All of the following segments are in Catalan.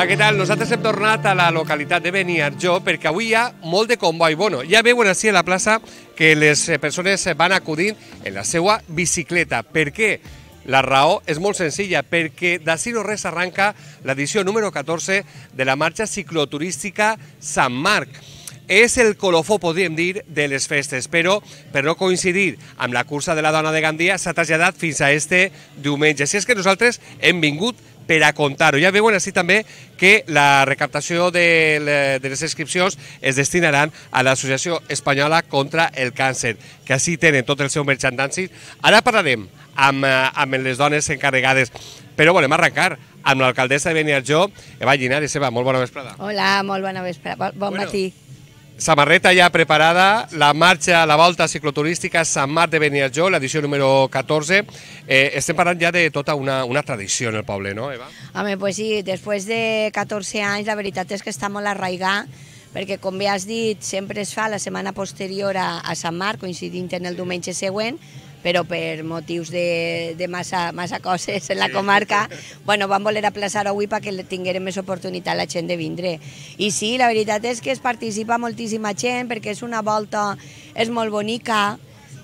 Hola, què tal? Nosaltres hem tornat a la localitat de Beniarjó perquè avui hi ha molt de comboi. Bueno, ja veuen així a la plaça que les eh, persones van acudint en la seva bicicleta. Per què? La raó és molt senzilla, perquè d'ací no res arranca l'edició número 14 de la marxa cicloturística Sant Marc. És el colofó, podríem dir, de les festes, però per no coincidir amb la cursa de la dona de Gandia s'ha traslladat fins a este diumenge. Així és que nosaltres hem vingut per a contar-ho. Ja veuen així també que la recaptació de, de les inscripcions es destinaran a l'Associació Espanyola contra el Càncer, que així tenen tot el seu merchandising. Ara parlarem amb, eh, amb les dones encarregades, però volem arrencar amb l'alcaldessa de Beniarjó, Eva Llinares. Eva, molt bona vesprada. Hola, molt bona vesprada. Bon, bon Bueno, matí. Samarreta ja preparada, la marxa, la volta cicloturística Sant Marc de Beniarjó, l'edició número 14. Eh, estem parlant ja de tota una, una tradició en el poble, no, Eva? Home, pues sí, després de 14 anys, la veritat és que està molt arraigat, perquè, com bé has dit, sempre es fa la setmana posterior a, a Sant Marc, coincidint en el diumenge següent, però per motius de, de massa, massa coses en la comarca, bueno, vam voler aplaçar avui perquè tinguérem més oportunitat la gent de vindre. I sí, la veritat és que es participa moltíssima gent, perquè és una volta, és molt bonica,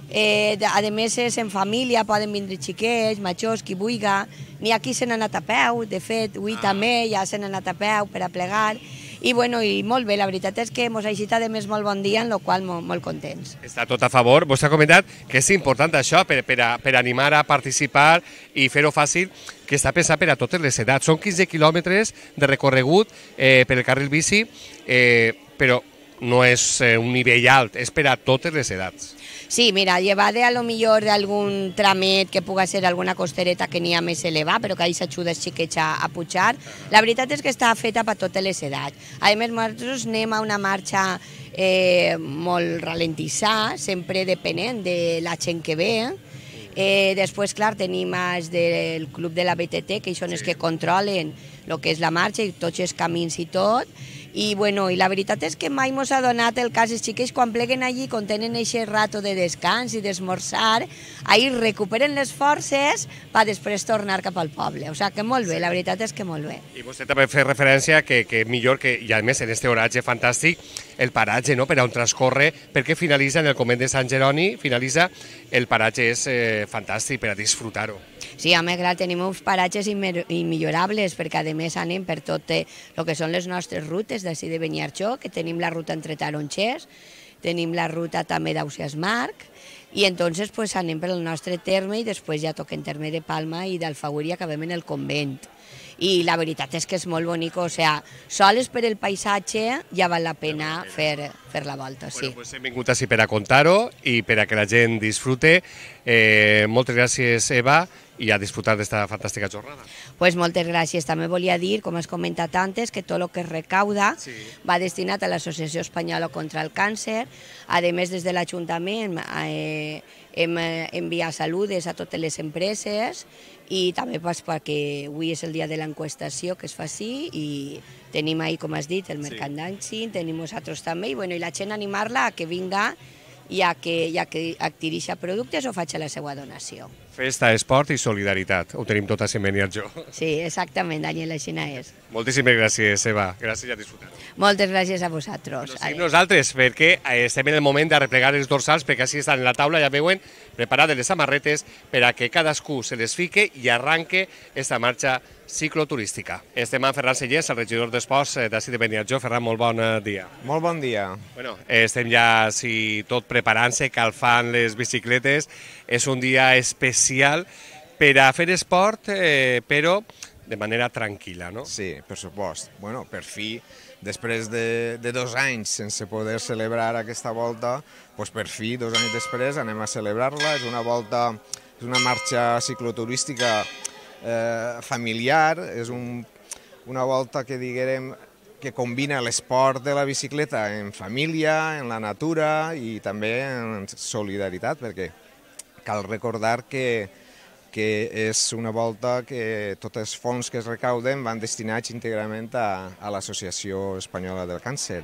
Eh, a més és en família, poden vindre xiquets, majors, qui vulga. N'hi ha qui se n'ha anat a peu, de fet, avui ah. també ja se n'ha anat a peu per a plegar. I, bueno, i molt bé, la veritat és que mos ha aixit a més molt bon dia, en la qual molt, molt contents. Està tot a favor. Vostè ha comentat que és important això per, per, a, per animar a participar i fer-ho fàcil, que està pensat per a totes les edats. Són 15 quilòmetres de recorregut eh, per el carril bici, eh, però no és eh, un nivell alt, és per a totes les edats. Sí, mira, llevada a lo millor d'algun tramet que puga ser alguna costereta que n'hi ha més elevat, però que ahí s'ajuda els xiquets a, a pujar. La veritat és que està feta per totes les edats. A més, nosaltres anem a una marxa eh, molt ralentissada, sempre depenent de la gent que ve. Eh, després, clar, tenim els del club de la BTT, que són els que controlen el que és la marxa i tots els camins i tot. I, bueno, i la veritat és que mai mos ha donat el cas els xiquets quan pleguen allí, quan tenen aquest rato de descans i d'esmorzar, ahir recuperen les forces per després tornar cap al poble. O sigui que molt bé, la veritat és que molt bé. I vostè també fa referència que, que millor que, i a més en este horatge fantàstic, el paratge no? per on transcorre, perquè finalitza en el convent de Sant Jeroni, finalitza, el paratge és eh, fantàstic per a disfrutar-ho. Sí, a més, clar, tenim uns paratges immillorables, perquè a més anem per tot el que són les nostres rutes d'ací de Beniarjó, que tenim la ruta entre Taronxers, tenim la ruta també d'Ausias Marc, i entonces pues, anem pel nostre terme i després ja toquem terme de Palma i d'Alfagüer i acabem en el convent. I la veritat és que és molt bonic, o sigui, soles per el paisatge ja val la pena fer, fer la volta, sí. Bueno, pues hem vingut així per a contar-ho i per a que la gent disfrute. Eh, moltes gràcies, Eva, i a disfrutar d'esta fantàstica jornada. Pues moltes gràcies. També volia dir, com has comentat antes, que tot el que es recauda Sí. va destinat a l'Associació Espanyola contra el Càncer. A més, des de l'Ajuntament eh, hem eh, enviat saludes a totes les empreses i també pues, perquè avui és el dia de l'enquestació que es fa així i tenim ahí, com has dit, el merchandising, tenim nosaltres també, i, bueno, i la gent animar-la a que vinga i a que, i a que adquireixi productes o faci la seva donació. Festa, esport i solidaritat. Ho tenim tot a Beniarjó. Sí, exactament, Daniel, així és. Moltíssimes gràcies, Eva. Gràcies i a disfrutar. Moltes gràcies a vosaltres. No seguim nosaltres, perquè eh, estem en el moment de replegar els dorsals, perquè així estan en la taula, ja veuen, preparades les samarretes per a que cadascú se les fique i arranque esta marxa cicloturística. Estem amb Ferran Sellers, el regidor d'Esports eh, d'ací de Beniarjó. Ferran, molt bon eh, dia. Molt bon dia. Bueno, estem ja sí, tot preparant-se, calfant les bicicletes. És un dia especial per a fer esport, eh, però de manera tranquil·la, no? Sí, per supost. Bueno, per fi, després de, de dos anys sense poder celebrar aquesta volta, doncs per fi, dos anys després, anem a celebrar-la. És una volta, és una marxa cicloturística eh, familiar, és un, una volta que diguem que combina l'esport de la bicicleta en família, en la natura i també en solidaritat, perquè cal recordar que, perquè és una volta que tots els fons que es recauden van destinats íntegrament a, a l'Associació Espanyola del Càncer.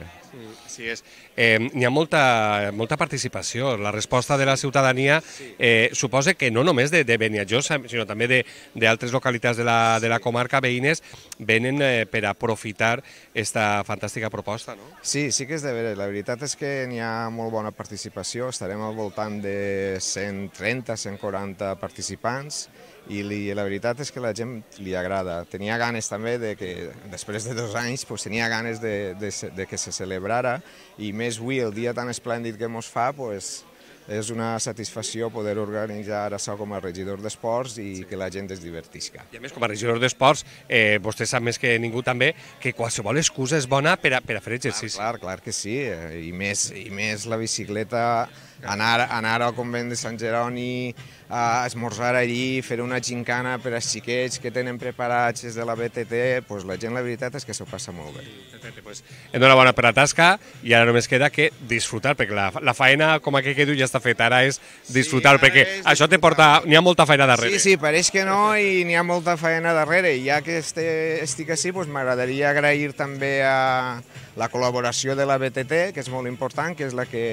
Sí, és. Eh, N'hi ha molta, molta participació. La resposta de la ciutadania eh, suposa que no només de, de Beniatjosa, sinó també de- d'altres localitats de la, de la comarca veïnes venen eh, per aprofitar esta fantàstica proposta, no? Sí, sí que és de veres. La veritat és que n'hi ha molt bona participació. Estarem al voltant de 130, 140 participants i li, la veritat és que la gent li agrada. Tenia ganes també de que, després de dos anys, pues, tenia ganes de, de, de que se celebrara i més avui, el dia tan esplèndid que mos fa, pues, és una satisfacció poder organitzar això com a regidor d'esports i que la gent es divertisca. I a més, com a regidor d'esports, eh, vostè sap més que ningú també que qualsevol excusa és bona per a, per a fer exercici. Clar, clar que sí, eh, i més, i més la bicicleta, anar, anar al convent de Sant Jeroni, a esmorzar allí, fer una gincana per als xiquets que tenen preparats des de la BTT, pues la gent la veritat és que s'ho passa molt bé. Perfecte, pues, enhorabona per la tasca i ara només queda que disfrutar, perquè la, la faena, com aquell que diu, ja està feta, ara és disfrutar, ara perquè és això te porta... N'hi ha molta feina darrere. Sí, sí, pareix que no i n'hi ha molta feina darrere. I ja que este, estic així, pues m'agradaria agrair també a la col·laboració de la BTT, que és molt important, que és la que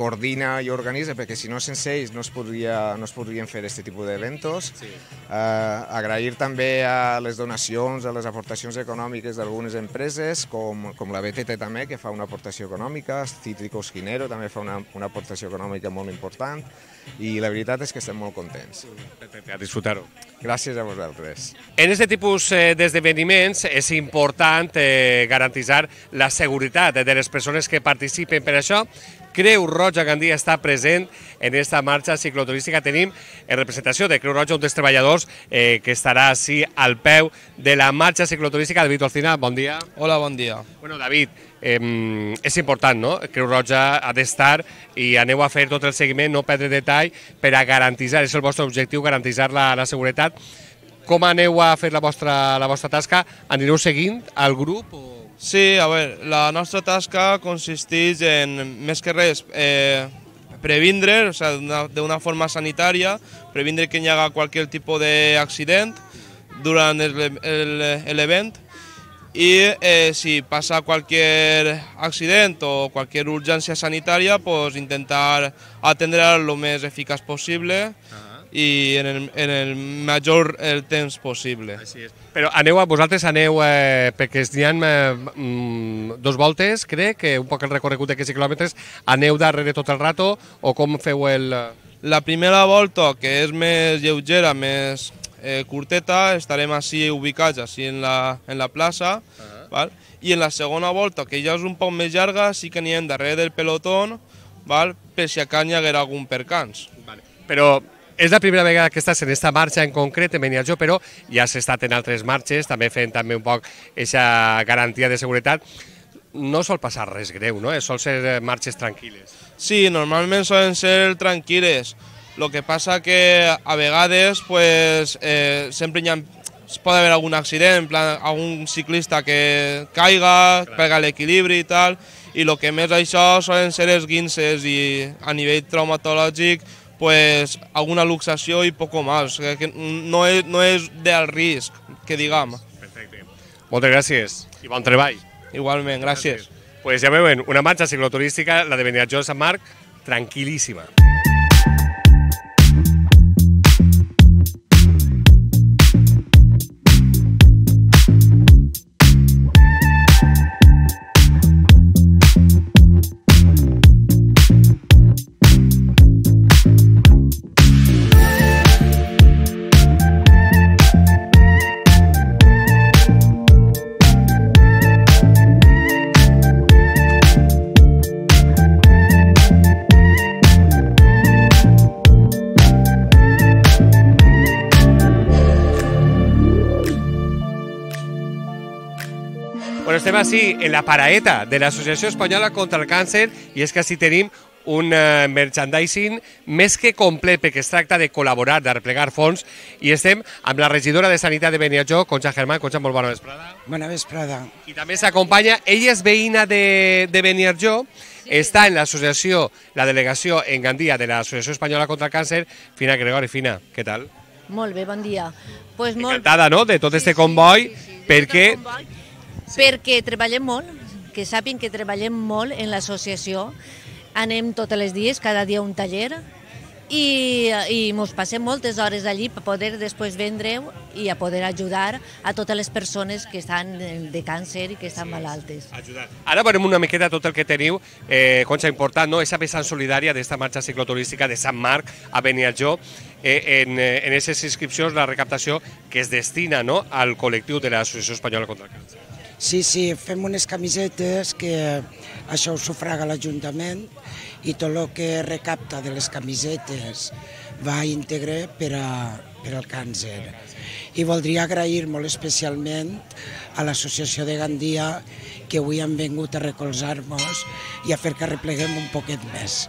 coordina i organitza, perquè si no sense ells no es, podria, no es podrien fer aquest tipus d'eventos. Sí. Uh, agrair també a les donacions, a les aportacions econòmiques d'algunes empreses, com, com la BTT també, que fa una aportació econòmica, Cítricos Quinero també fa una, una aportació econòmica molt important, i la veritat és que estem molt contents. A disfrutar-ho. Gràcies a vosaltres. En aquest tipus eh, d'esdeveniments és important eh, garantitzar la seguretat de les persones que participen. Per això, Creu Roja Gandia està present en aquesta marxa cicloturística. Tenim en representació de Creu Roja un dels treballadors eh, que estarà així al peu de la marxa cicloturística. David Olcina, bon dia. Hola, bon dia. Bueno, David, eh, és important, no? Creu Roja ha d'estar i aneu a fer tot el seguiment, no perdre detall, per a garantitzar, és el vostre objectiu, garantitzar la, la seguretat. Com aneu a fer la vostra, la vostra tasca? Anireu seguint al grup? O... Sí, a veure, la nostra tasca consisteix en, més que res, eh, previndre, o sea, d'una- forma sanitària, previndre que hi haga qualsevol tipus d'accident durant el- el- l'event i eh, si passa qualsevol accident o qualsevol urgència sanitària, pues, intentar atendre lo més eficaç possible i en el, en el major el temps possible. Així és. Però aneu a, vosaltres aneu, eh, perquè n'hi ha eh, mm, dos voltes, crec, que un poc el recorregut de 15 quilòmetres, aneu darrere tot el rato o com feu el... La primera volta, que és més lleugera, més eh, curteta, estarem així ubicats, així en la, en la plaça, uh -huh. val? i en la segona volta, que ja és un poc més llarga, sí que anirem darrere del pelotón, val? per si a can hi haguera algun percans. Vale. Però és la primera vegada que estàs en aquesta marxa en concret, en Beniarjó, però ja has estat en altres marxes, també fent també un poc aquesta garantia de seguretat. No sol passar res greu, no? Sol ser eh, marxes tranquil·les. Sí, normalment solen ser tranquil·les. Lo que passa que a vegades pues, eh, sempre hi ha, pot haver algun accident, en plan, algun ciclista que caiga, pega l'equilibri i tal, i el que més això solen ser els guinces i a nivell traumatològic pues, alguna luxació i poco más, que, no és, no és d'alt risc, que diguem. Perfecte. Moltes gràcies i bon treball. Igualment, gràcies. Pues ja veuen, una marxa cicloturística, la de Beniarjó de Sant Marc, tranquil·líssima. Estem així en la paraeta de l'Associació Espanyola contra el Càncer i és que així tenim un eh, merchandising més que complet perquè es tracta de col·laborar, de replegar fons i estem amb la regidora de Sanitat de Beniatjó, Concha Germán. Concha, molt bona vesprada. Bona vesprada. I també s'acompanya, ella és veïna de, de Beniarjó, està en l'associació, la delegació en Gandia de l'Associació Espanyola contra el Càncer. Fina Gregori, Fina, què tal? Molt bé, bon dia. Pues molt... Encantada, no?, de tot este comboi, perquè... Perquè treballem molt, que sàpiguen que treballem molt en l'associació. Anem tots els dies, cada dia un taller, i, i mos passem moltes hores allí per poder després vendre-ho i a poder ajudar a totes les persones que estan de càncer i que estan sí, malaltes. Ajudar. Ara veurem una miqueta tot el que teniu, eh, conxa important, no? Esa vessant solidària d'esta marxa cicloturística de Sant Marc a Beniatjó, eh, en, eh, en aquestes inscripcions la recaptació que es destina no, al col·lectiu de l'Associació Espanyola contra el Càncer. Sí, sí, fem unes camisetes que això ho sufraga l'Ajuntament i tot el que recapta de les camisetes va íntegre per, a, per al càncer. I voldria agrair molt especialment a l'Associació de Gandia que avui han vingut a recolzar-nos i a fer que repleguem un poquet més.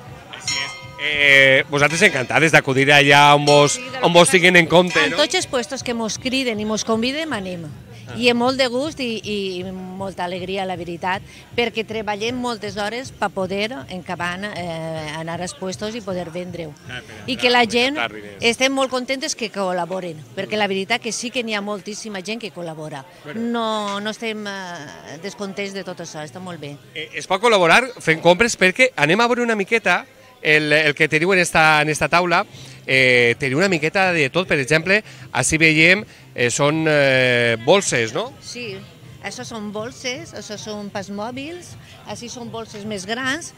Eh, vosaltres encantades d'acudir allà on vos, on vos tinguin en compte, no? En tots els puestos que mos criden i mos conviden, anem i amb molt de gust i, i molta alegria, la veritat, perquè treballem moltes hores per poder acabar eh, anar als puestos i poder vendre-ho. Ah, I que la gent, estem molt contentes que col·laboren, perquè la veritat que sí que n'hi ha moltíssima gent que col·labora. No, no estem eh, descontents de tot això, està molt bé. Eh, es pot col·laborar fent compres perquè anem a veure una miqueta el, el que teniu en esta, en esta taula, eh, teniu una miqueta de tot, per exemple, així veiem eh, són eh, bolses, no? Sí, això són bolses, això són pas mòbils, així són bolses més grans,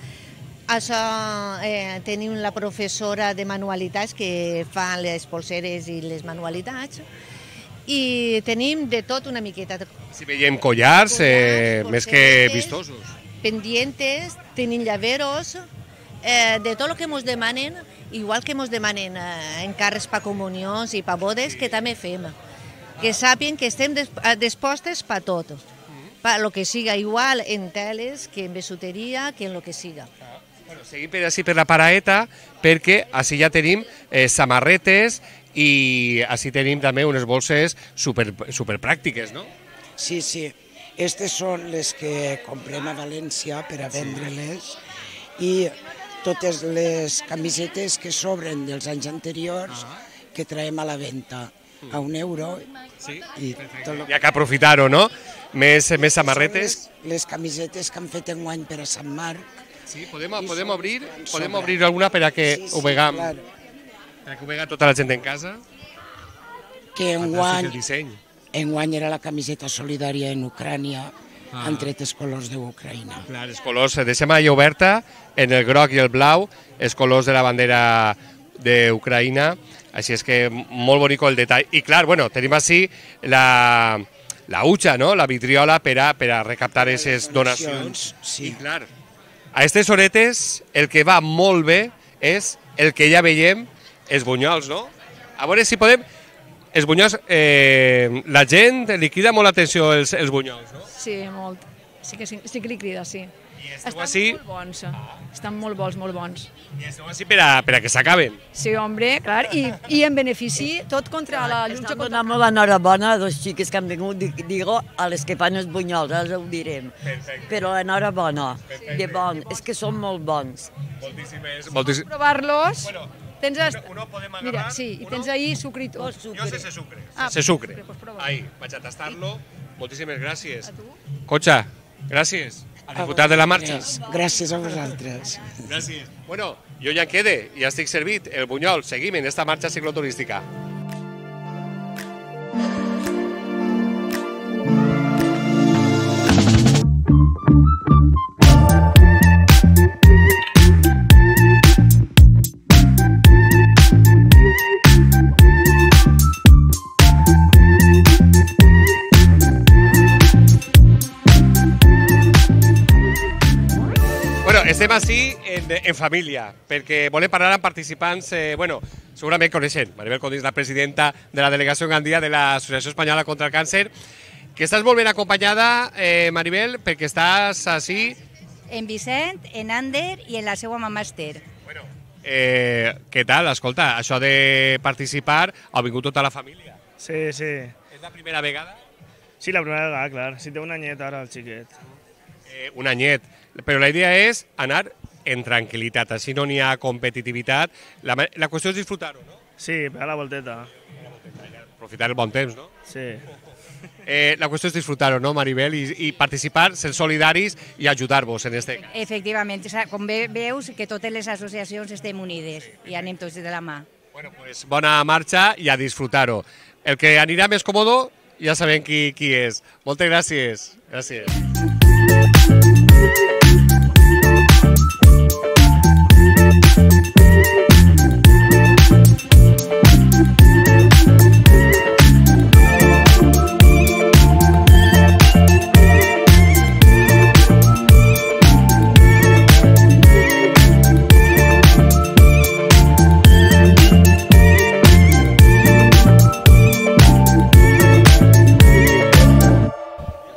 això eh, tenim la professora de manualitats que fa les polseres i les manualitats i tenim de tot una miqueta. Si veiem collars, collars eh, més que vistosos. Pendientes, tenim llaveros, eh, de tot el que ens demanen, igual que ens demanen eh, encarres per comunions i per bodes, que també fem que sàpien que estem eh, dispostes per tot, per lo que siga igual en teles que en besuteria, que en lo que siga. Bueno, seguim per així per la paraeta, perquè així ja tenim eh, samarretes i així tenim també unes bolses super, super pràctiques, no? Sí, sí. Aquestes són les que comprem a València per a vendre-les i totes les camisetes que sobren dels anys anteriors que traiem a la venda a un euro. Sí, i tot lo... Hi ha que aprofitar-ho, no? Més, més samarretes. Les, les camisetes que han fet en guany per a Sant Marc. Sí, podem, podem obrir podem obrir alguna per a que sí, sí, ho vegam, clar. per a que ho vega tota la gent en casa. Que en guany, en guany era la camiseta solidària en Ucrània, ah. han tret els colors d'Ucraïna. Clar, els colors, deixem allà oberta, en el groc i el blau, els colors de la bandera d'Ucraïna, així és que molt bonic el detall. I clar, bueno, tenim així la, la utxa, no? la vitriola per a, per a recaptar aquestes donacions. Sí. I clar, a aquestes horetes el que va molt bé és el que ja veiem, els bunyols, no? A veure si podem... Els bunyols, eh, la gent liquida molt l'atenció els, els bunyols, no? Sí, molt. Sí que, sí, sí que li crida, sí. Estan així... molt bons, ah. estan molt bons, molt bons. I esteu així per a, per a que s'acaben. Sí, home, clar, i, i en benefici tot contra la lluita contra... Estem donant enhorabona a dos xiques que han vingut, digo, a les que fan els bunyols, ara ho direm. Perfecte. Però enhorabona, Perfecte. de bon, és que són molt bons. Moltíssimes, moltíssimes. Provar-los. Bueno, tens est... uno podem agarrar, Mira, sí, i tens ahí sucrito. Oh, sucre. Jo sé se sucre. Ah, se sucre. Pues Ahí, vaig a tastar-lo. Moltíssimes gràcies. A tu? Cotxa, gràcies. A diputat de la marxa. Gràcies a vosaltres. Gràcies. Bueno, jo ja quede, ja estic servit. El Bunyol, seguim en esta marxa cicloturística. estem així en, en família, perquè volem parlar amb participants, eh, bueno, segurament coneixent, Maribel Codins, la presidenta de la delegació Gandia de l'Associació Espanyola contra el Càncer, que estàs molt ben acompanyada, eh, Maribel, perquè estàs així... En Vicent, en Ander i en la seva mamà Esther. Bueno, eh, què tal? Escolta, això de participar, ha vingut tota la família? Sí, sí. És la primera vegada? Sí, la primera vegada, clar. Si té un anyet ara, el xiquet. Eh, un anyet. Però la idea és anar en tranquil·litat, així no n'hi ha competitivitat. La, la qüestió és disfrutar-ho, no? Sí, pegar la volteta. Aprofitar el bon temps, no? Sí. Eh, la qüestió és disfrutar-ho, no, Maribel? I, I participar, ser solidaris i ajudar-vos en este cas. Efectivament, o sea, com ve, veus que totes les associacions estem unides i anem tots de la mà. Bueno, pues bona marxa i a disfrutar-ho. El que anirà més còmodo ja sabem qui, qui és. Moltes gràcies. Gràcies.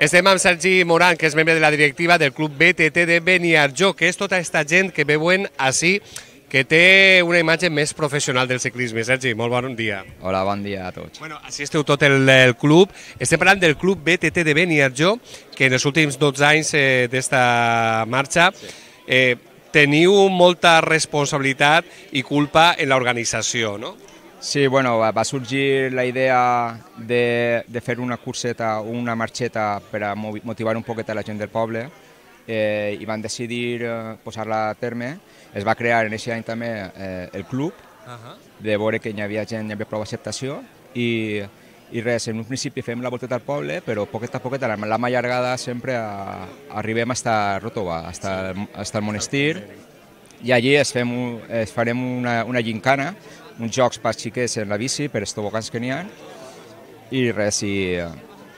Estem amb Sergi Moran, que és membre de la directiva del Club BTT de Beniarjó, que és tota aquesta gent que veuen així, que té una imatge més professional del ciclisme. Sergi, molt bon dia. Hola, bon dia a tots. Bueno, així esteu tot el, el club. Estem parlant del Club BTT de Beniarjó, que en els últims 12 anys eh, d'esta marxa eh, teniu molta responsabilitat i culpa en l'organització, no? Sí, bueno, va sorgir la idea de, de fer una curseta, una marxeta per a motivar un poquet a la gent del poble eh, i van decidir eh, posar-la a terme. Es va crear en aquest any també eh, el club, Uh de veure que hi havia gent, hi havia prou acceptació i, i res, en un principi fem la volteta al poble, però poquet a poquet, a la, mà allargada sempre a, arribem hasta Rotova, hasta, el- hasta el monestir. I allí es, fem, es farem una, una gincana, uns jocs per xiquets en la bici, per els tobogans que n'hi ha, i res, i,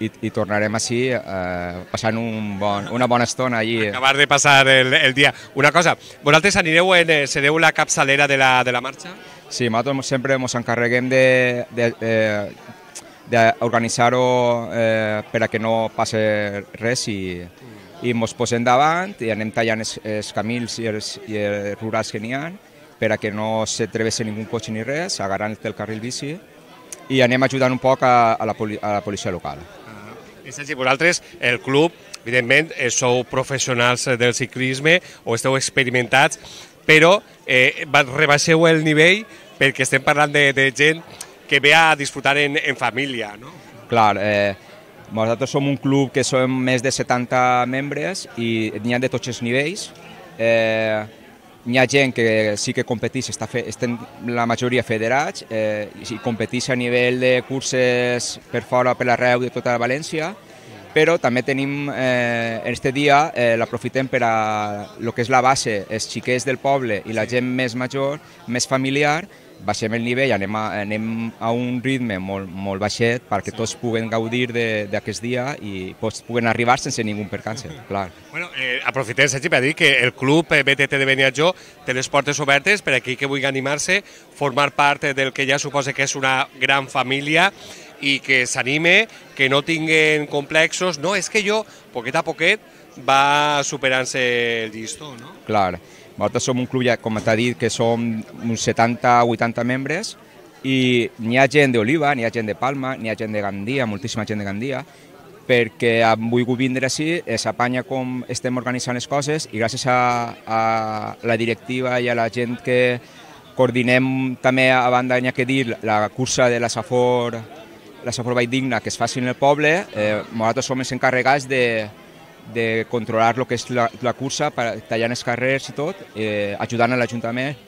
i, i tornarem així eh, passant un bon, una bona estona allí. Acabar de passar el, el dia. Una cosa, vosaltres anireu en, eh, sereu la capçalera de la, de la marxa? Sí, nosaltres sempre ens encarreguem de, de, de, d'organitzar-ho eh, per a que no passe res i, i ens posem davant i anem tallant els, els camins i els, i els rurals que n'hi ha per a que no s'atreveixi ningú cotxe ni res, agarrant el carril bici i anem ajudant un poc a, a, la, poli, a la policia local. I Sergi, vosaltres, el club, evidentment, eh, sou professionals eh, del ciclisme o esteu experimentats, però eh, rebaixeu el nivell perquè estem parlant de, de gent que ve a disfrutar en, en família, no? Clar, eh, nosaltres som un club que som més de 70 membres i n'hi ha de tots els nivells. Eh, n'hi ha gent que sí que competeix, està fe, estem la majoria federats eh, i competeix a nivell de curses per fora, per arreu de tota València, però també tenim, eh, este dia eh, l'aprofitem per a lo que és la base, els xiquets del poble i la gent més major, més familiar, baixem el nivell, anem a, anem a un ritme molt, molt baixet perquè tots puguen gaudir de- d'aquest dia i tots puguen arribar sense ningú percança, clar. Bueno, eh, aprofitem, Sergi, per dir que el club BTT de Beniatjó té les portes obertes per a aquell que vulgui animar-se, formar part del que ja suposa que és una gran família i que s'anime, que no tinguen complexos. No, és que jo, poquet a poquet, va superant-se el llistó, no? Clar, nosaltres som un club, ja, com t'ha dit, que som uns 70-80 membres i n'hi ha gent d'Oliva, n'hi ha gent de Palma, n'hi ha gent de Gandia, moltíssima gent de Gandia, perquè han volgut vindre així, s'apanya com estem organitzant les coses i gràcies a, a la directiva i a la gent que coordinem també, a banda, n'hi ha que dir, la cursa de la Safor, la Safor Valldigna que es faci en el poble, eh, nosaltres som els encarregats de, de controlar el que és la, la cursa, per, tallant els carrers i tot, eh, ajudant a l'Ajuntament.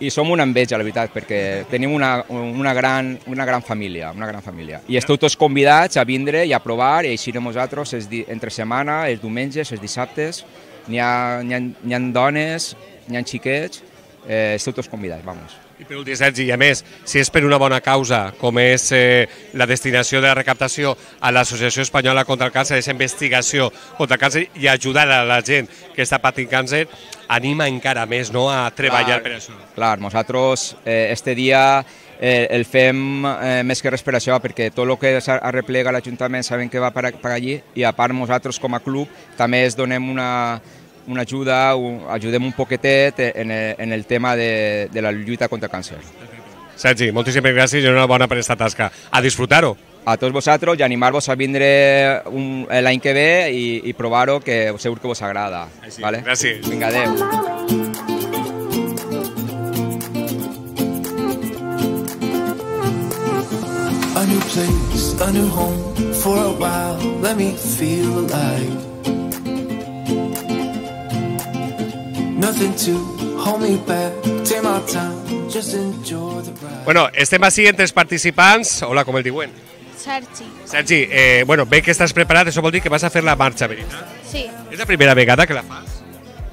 I som una enveja, la veritat, perquè tenim una, una, gran, una gran família, una gran família. I esteu tots convidats a vindre i a provar, i així nosaltres, di, entre setmana, els diumenges, els dissabtes, n'hi ha, ha, ha dones, n'hi ha xiquets, eh, esteu tots convidats, vamos. I per últim, Sergi, i a més, si és per una bona causa, com és eh, la destinació de la recaptació a l'Associació Espanyola contra el Càncer, és investigació contra el càncer i ajudar a la gent que està patint càncer, anima encara més no, a treballar Clar, per això. Clar, nosaltres eh, este dia eh, el fem eh, més que res per això, perquè tot el que arreplega l'Ajuntament sabem que va per, per allí i a part nosaltres com a club també es donem una, una ajuda, un, ajudem un poquetet en el, en el tema de, de la lluita contra el càncer. Sergi, moltíssimes gràcies i enhorabona per aquesta tasca. A disfrutar-ho. A tots vosaltres i animar-vos a vindre un- l'any que ve i, i provar-ho, que segur que vos agrada. Així, vale? gràcies. Vinga, adeu. place, a new home for a while. Let me feel alive. Bueno, estem així entre els participants. Hola, com el diuen? Sergi. Sergi, eh, bueno, ve que estàs preparat, això vol dir que vas a fer la marxa, veritat? Sí. És la primera vegada que la fas?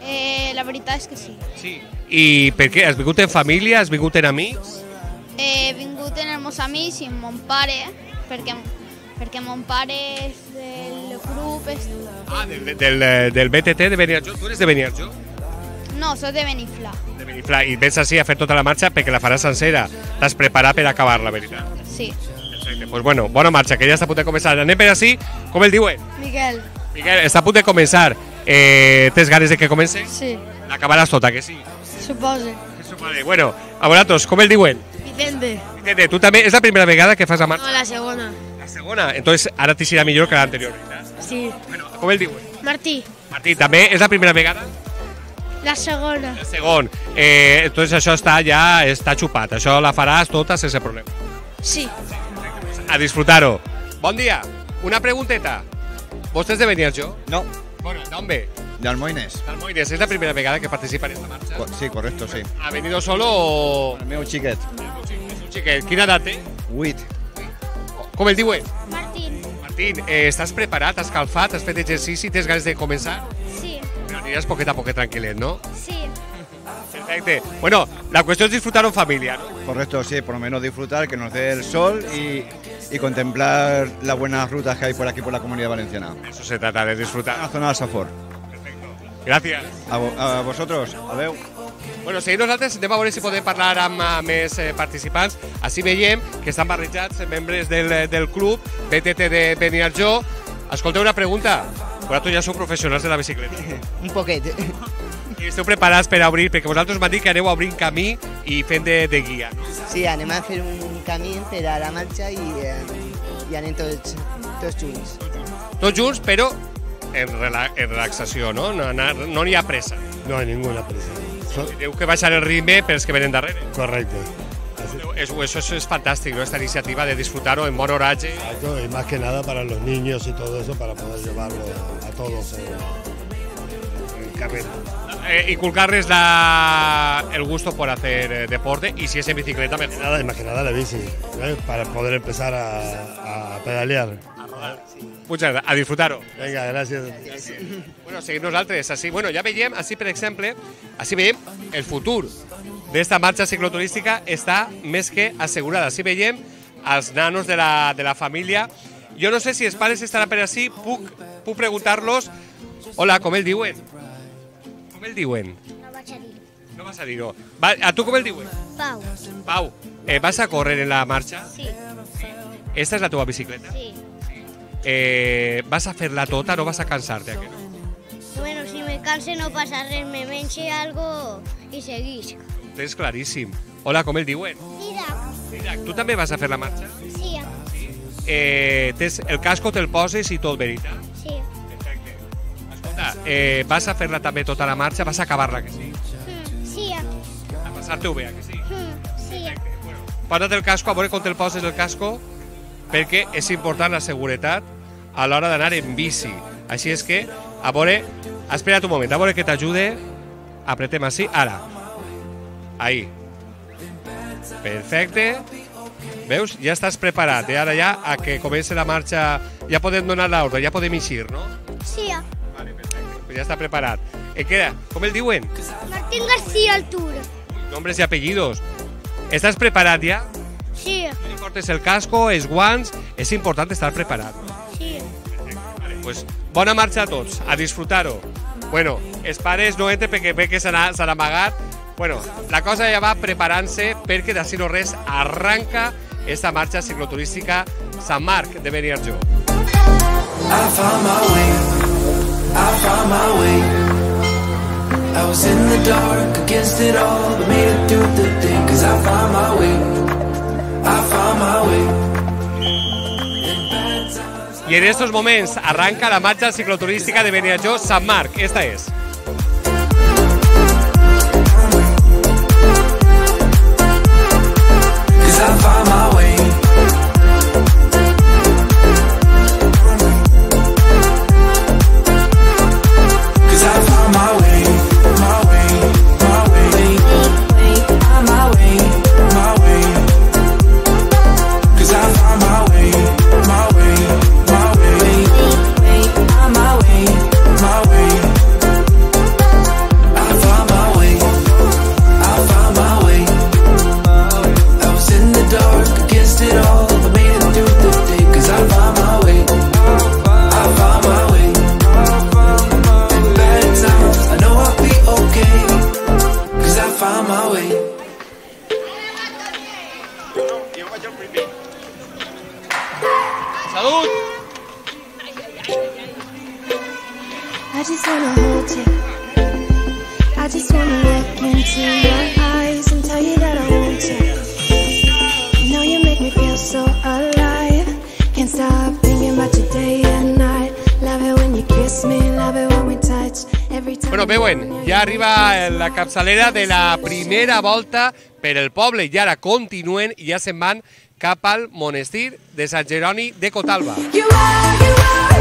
Eh, la veritat és que sí. Sí. I per què? Has vingut en família? Has vingut en amics? He vingut amb els meus amics i amb mon pare, perquè, perquè mon pare és del grup... És... Ah, del, del, del BTT de Beniarjó. Tu eres de Beniarjó? No, soc de Beniflà. De Beniflà. I vens així a fer tota la marxa perquè la faràs sencera. T'has preparat per acabar-la, veritat? Sí. Perfecte. Pues bueno, bona marxa, que ja està a punt de començar. Anem per així, com el diuen? Miquel. Miquel, està a punt de començar. Eh, tens ganes de que comenci? Sí. L'acabaràs tota, que sí? Suposo. Vale, bueno, a vosaltres, com el diuen? Vicente. Vicente, tu també és la primera vegada que fas la marxa? No, la segona. La segona. Entonces, ara t'hi serà millor que l'anterior, veritat? Sí. Com el diuen? Martí. Martí, també és la primera vegada? La segona. La segon. Eh, entonces això està ja està xupat. Això la faràs tota sense problema. Sí. A disfrutar-ho. Bon dia. Una pregunteta. ¿Vos de Beniarjó? No. Bueno, ¿de dónde? De Almoines. Almoines. ¿Es la primera vegada que participa en esta marcha? Co- Sí, correcto, sí. ¿Ha venido solo o...? El meu xiquet. És un xiquet. Quina edat té? Huit. Com el diuen? Martín. Martín, eh, estàs preparat? Has calfat? Has fet exercici? Tens ganes de començar? Sí. Aniràs poquet a tranquil·let, no? Sí. Perfecte. Bueno, la cuestión es disfrutar en familia, ¿no? Correcto, sí, por lo menos disfrutar, que nos dé el sol y, y contemplar las buenas rutas que hay por aquí por la comunidad valenciana. Eso se trata de disfrutar. La zona del Safor. Gràcies. A, vo- a vosotros, adeu. Bueno, seguim nosaltres, anem a veure si podem parlar amb eh, més eh, participants. Així veiem que estan barrejats membres del, eh, del club BTT de Beniarjó. Escolteu una pregunta. Vosaltres ja sou professionals de la bicicleta. Un poquet. I esteu preparats per a obrir, perquè vosaltres m'han dit que aneu obrint camí i fent de, de guia. No? Sí, anem a fer un camí per a la marxa i, eh, i anem tots, tots junts. Tots junts, però en, rela en relaxació, no? No, no n'hi ha pressa. No hay ninguna prisa. Teniu que baixar el ritme per als que venen darrere. Correcto. Eso, eso, eso es fantástico, esta iniciativa de disfrutar en horaje. Exacto, Y más que nada para los niños y todo eso, para poder llevarlo a todos en, en carrera. Eh, inculcarles la, el gusto por hacer eh, deporte y si es en bicicleta, mejor. Nada, más que nada la bici, ¿eh? para poder empezar a, a pedalear. Muchas gracias, a disfrutar-ho. Venga, gracias. Bueno, seguim nosaltres. Així, bueno, ja veiem, així per exemple, així veiem el futur d'esta marxa cicloturística està més que assegurada. Així veiem els nanos de la, de la família. Jo no sé si els pares estaran per així, puc, puc preguntar-los Hola, com el diuen? Com el diuen? No vaig a dir. No vas a dir-ho. Va, a tu com el diuen? Pau. Pau, eh, vas a córrer en la marxa? Sí. Esta és la teva bicicleta? Sí. Eh, vas a fer-la tota, no vas a cansar-te? no? Bueno, si me canse no passa res, me menxe algo i seguisc. Tens claríssim. Hola, com el diuen? Mira. Didac, tu també vas a fer la marxa? Sí. Eh, tens, el casco te'l poses i tot, veritat? Sí. Escolta, eh, vas a fer-la també tota la marxa, vas a acabar-la, que sí? Sí. A passar-te-ho bé, que sí? Sí. Posa't el casco, a veure com te'l poses el casco, perquè és important la seguretat a l'hora d'anar en bici. Així és que, a veure, espera't un moment, a veure que t'ajude, apretem així, ara. Ahí. Perfecte. Veus? Ja estàs preparat, eh? Ara ja, a que comenci la marxa, ja podem donar l'ordre, ja podem eixir, no? Sí. Pues ja està preparat. Eh, queda, com el diuen? Martín García Altura. Nombres i apellidos. Estàs preparat ja? Sí. Portes el casco, els guants, és important estar preparat. Sí. Pues bona marxa a tots, a disfrutar-ho. Bueno, els pares no entren perquè ve que s'han amagat. Bueno, la cosa ja va preparant-se perquè d'ací no res arranca esta marxa cicloturística Sant Marc de Beniarjó. I found my way. I found my way. I was in the dark against it all, but made it through the day. Cause I found my way. I found my way. I en estos moments arranca la marxa cicloturística de Beniarjó Sant Marc. Esta és. la fama capçalera de la primera volta per el poble i ara continuen i ja se'n van cap al monestir de Sant Jeroni de Cotalba. You are, you are.